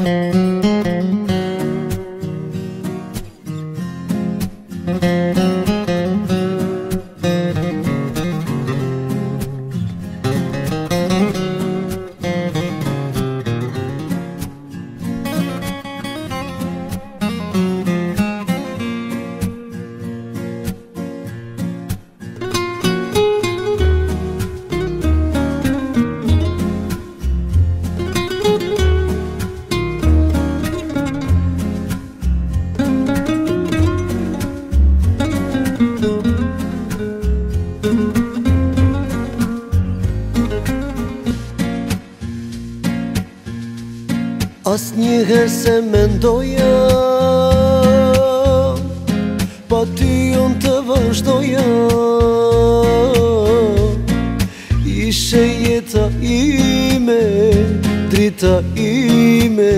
Música As njëherë se me ndoja Pa ty unë të vazhdoja Ishe jeta ime Drita ime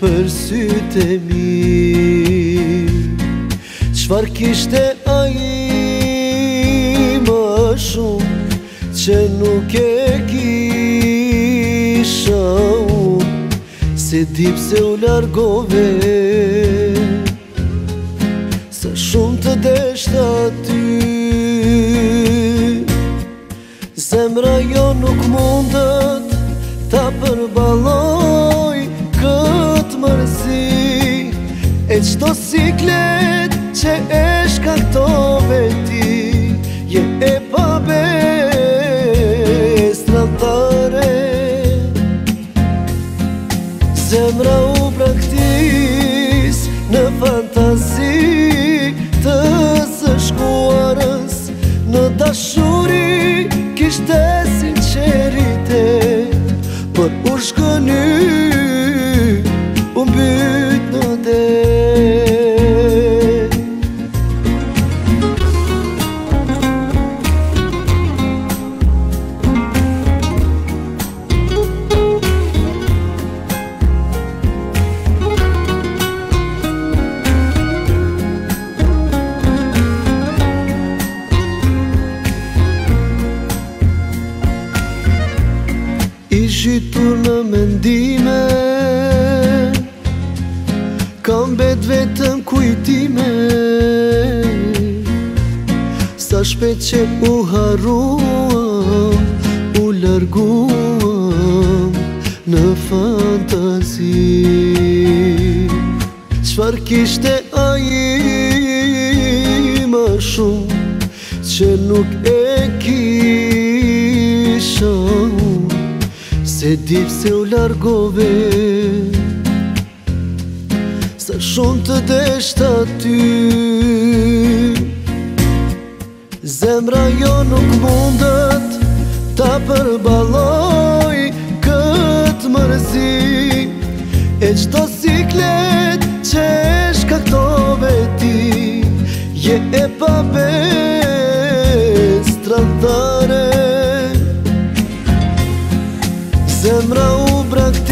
Për syte mi Qfar kishte a i Më shumë Që nuk e kisha Se dip se u largove Se shumë të deshtë aty Zemra jo nuk mundët Ta përbaloj këtë mërësi E qdo si kletë Zemra u praktis në fantazi të së shkuarës Në dashuri kishte sinceritet për u shkënyrë qytur në mendime Kam bet vetëm kujtime Sa shpet që u haruam U larguam në fantazi Qfar kishte aji ma shumë Që nuk e kishëm Se dip se u largove Se shumë të deshta ty Zemra jo nuk mundët Ta përbaloj këtë mërzi E qdo siklet që e shkaktove ti Je e pa zemra u braktis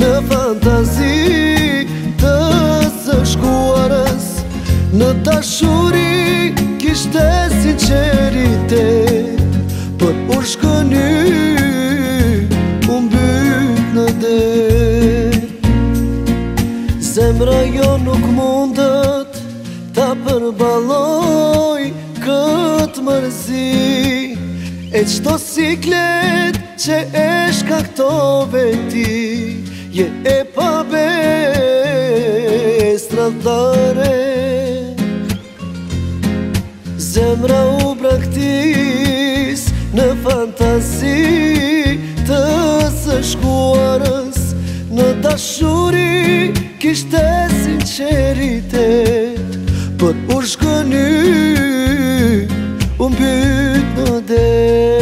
Në fantazi të së shkuarës Në tashuri kishte sinceritet Për ur shkëny unë byt në dhe Zemra jo nuk mundët Ta përbaloj këtë mërzi E qëto si kletë që e shkaktove ti Je e pabe e stradare Zemra u praktis në fantasi Të së shkuarës në dashuri Kishte sinceritet Për u shkëny Unë pyt në de